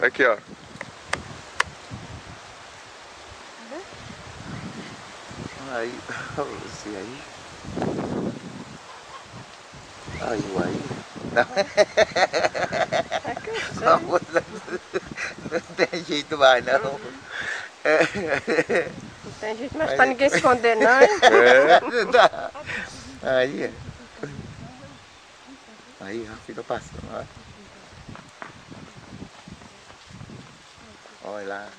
Aqui, ó. Aí, você aí. Aí, aí. Não, não, não tem jeito mais, não. É, Não tem jeito mais pra ninguém esconder, não, hein? É. Tá. Aí. Aí, ó, fica passando, ó. thôi là